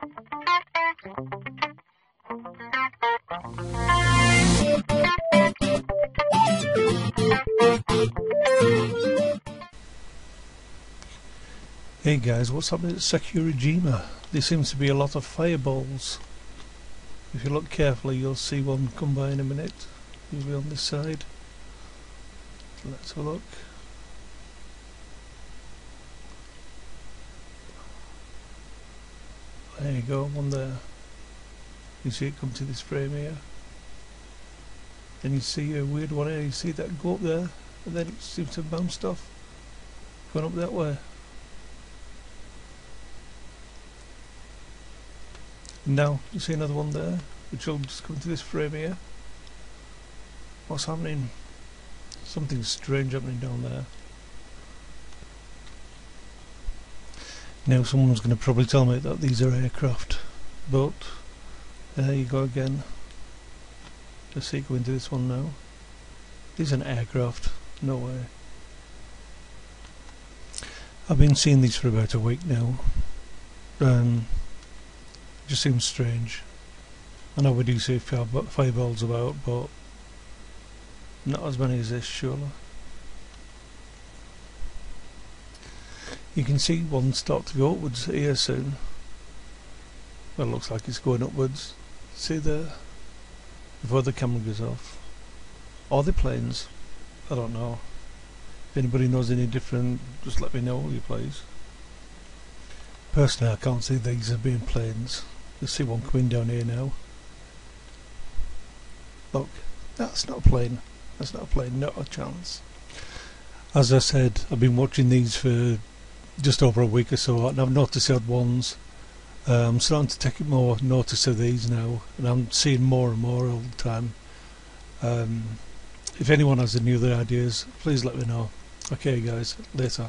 Hey guys, what's happening at Sakurajima? There seems to be a lot of fireballs. If you look carefully you'll see one come by in a minute. You'll on this side. Let's have a look. There you go, one there. You see it come to this frame here. Then you see a weird one here, you see that go up there, and then it seems to bounce off. Going up that way. Now, you see another one there, which will just come to this frame here. What's happening? Something strange happening down there. Now someone's going to probably tell me that these are aircraft, but there you go again. Let's see, go into this one now. These are an aircraft, no way. I've been seeing these for about a week now. Um, it just seems strange. I know we do see fireballs about, but not as many as this, surely. You can see one start to go upwards here soon. Well, it looks like it's going upwards. See there? Before the camera goes off. Are they planes? I don't know. If anybody knows any different, just let me know, will you please? Personally, I can't see these as being planes. You see one coming down here now. Look, that's not a plane. That's not a plane, not a chance. As I said, I've been watching these for just over a week or so and I've noticed the odd ones. Uh, I'm starting to take more notice of these now and I'm seeing more and more all the time. Um, if anyone has any other ideas please let me know. Okay guys later.